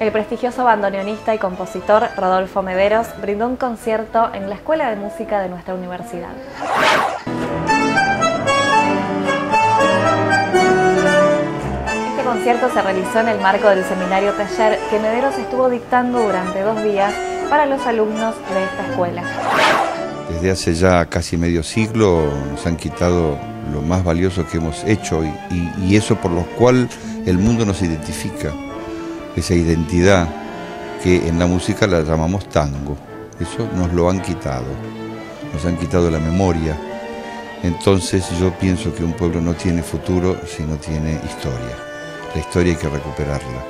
el prestigioso bandoneonista y compositor Rodolfo Mederos brindó un concierto en la Escuela de Música de nuestra universidad. Este concierto se realizó en el marco del seminario taller que Mederos estuvo dictando durante dos días para los alumnos de esta escuela. Desde hace ya casi medio siglo nos han quitado lo más valioso que hemos hecho y, y eso por lo cual el mundo nos identifica esa identidad que en la música la llamamos tango. Eso nos lo han quitado, nos han quitado la memoria. Entonces yo pienso que un pueblo no tiene futuro si no tiene historia. La historia hay que recuperarla.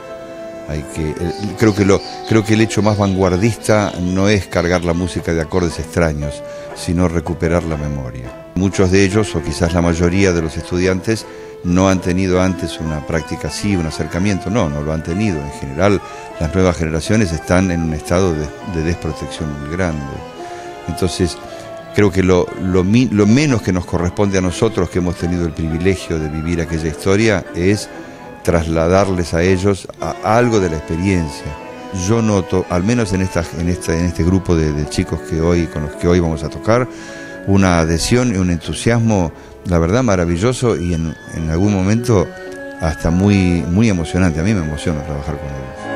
Hay que, creo, que lo, creo que el hecho más vanguardista no es cargar la música de acordes extraños, sino recuperar la memoria. Muchos de ellos, o quizás la mayoría de los estudiantes, no han tenido antes una práctica así, un acercamiento, no, no lo han tenido. En general, las nuevas generaciones están en un estado de, desprotección muy grande. Entonces, creo que lo, lo, menos que nos corresponde a nosotros, que hemos tenido el privilegio de vivir aquella historia, es trasladarles a ellos algo de la experiencia. Yo noto, al menos en, esta, en, esta, en este grupo de, de chicos que hoy, con los que hoy vamos a tocar, una adhesión y un entusiasmo la verdad maravilloso y en, en algún momento hasta muy, muy emocionante. A mí me emociona trabajar con ellos.